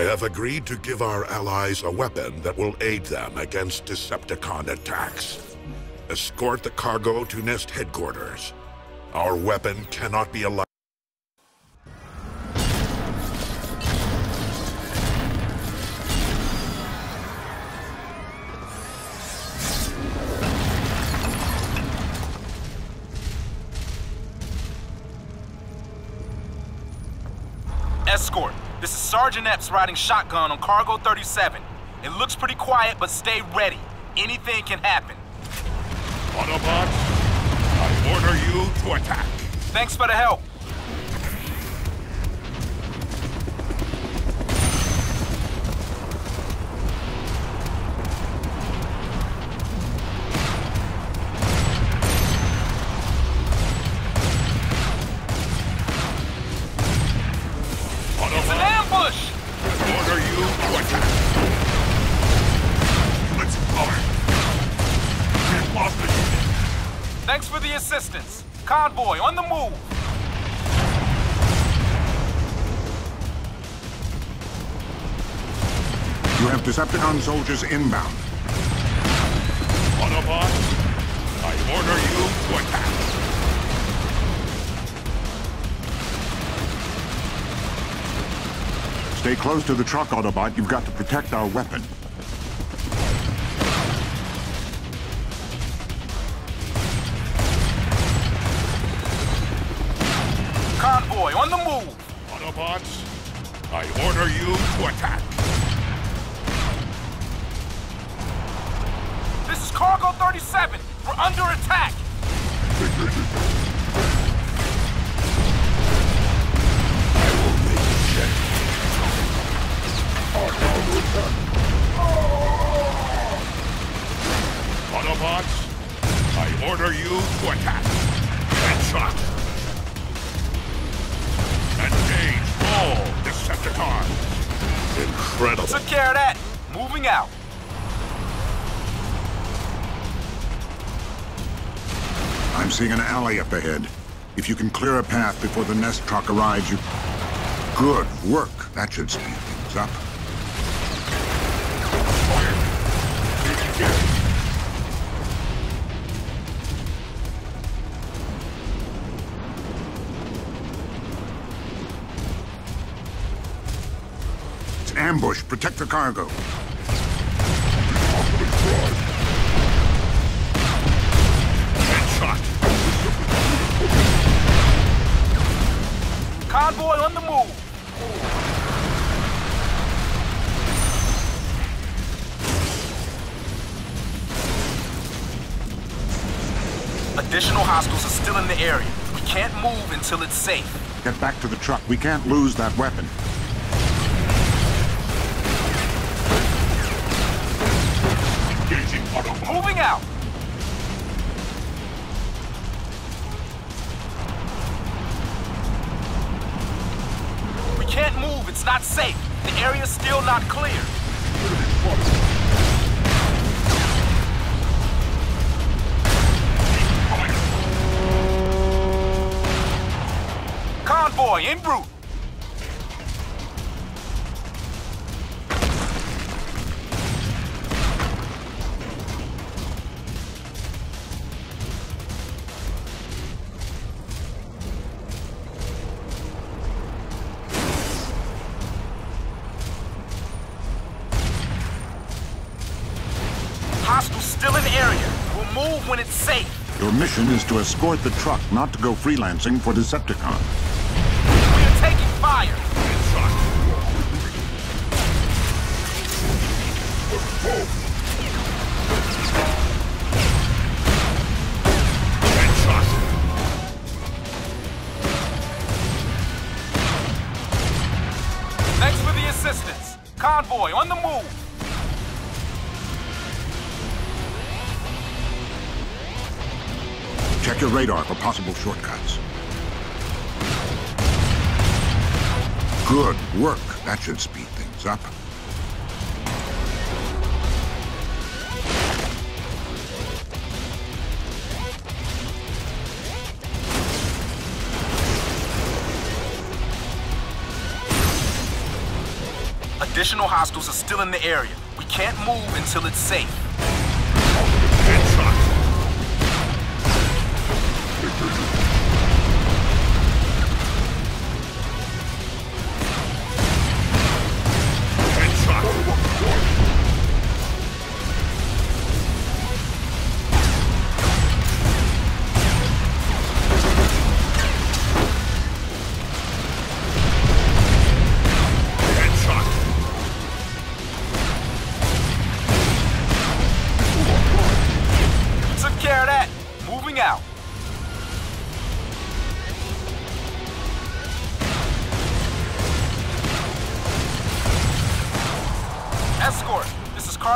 I have agreed to give our allies a weapon that will aid them against Decepticon attacks. Escort the cargo to Nest headquarters. Our weapon cannot be allowed. Escort, Sergeant Epps riding shotgun on Cargo 37. It looks pretty quiet, but stay ready. Anything can happen. Autobots, I order you to attack. Thanks for the help. Attack. Let's cover. We've lost the unit. Thanks for the assistance. Convoy, on the move. You have Decepticon soldiers inbound. Autobots, I order you to attack. Stay close to the truck, Autobot. You've got to protect our weapon. Convoy, on the move. Autobots, I order you to attack. This is Cargo 37. We're under attack. Headshot. Engage all Decepticons. Incredible. Took care of that. Moving out. I'm seeing an alley up ahead. If you can clear a path before the Nest truck arrives, you... Good work. That should speed things up. Ambush. Protect the cargo. Headshot. Convoy on the move. Additional hostiles are still in the area. We can't move until it's safe. Get back to the truck. We can't lose that weapon. Out. We can't move. It's not safe. The area's still not clear. Convoy en route. Hostiles still in the area. We'll move when it's safe. Your mission is to escort the truck, not to go freelancing for Decepticon. We are taking fire. Thanks for the assistance. Convoy on the move. Check your radar for possible shortcuts. Good work. That should speed things up. Additional hostiles are still in the area. We can't move until it's safe.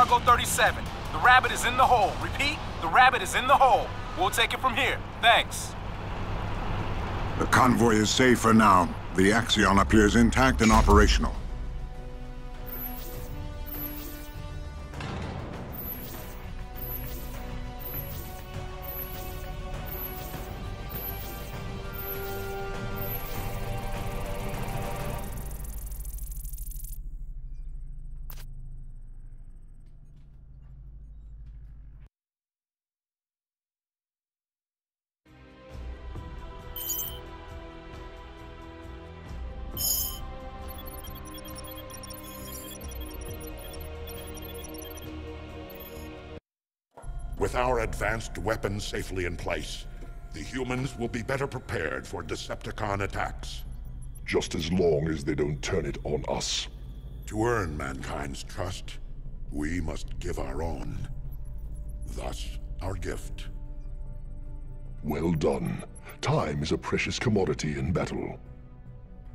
Cargo 37. The rabbit is in the hole. Repeat, the rabbit is in the hole. We'll take it from here. Thanks. The convoy is safe for now. The Axion appears intact and operational. With our advanced weapons safely in place, the humans will be better prepared for Decepticon attacks. Just as long as they don't turn it on us. To earn mankind's trust, we must give our own. Thus, our gift. Well done. Time is a precious commodity in battle.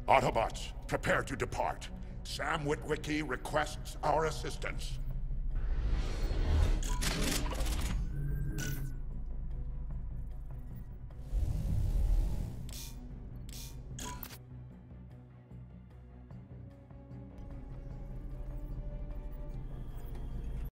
Autobots, prepare to depart. Sam Witwicky requests our assistance.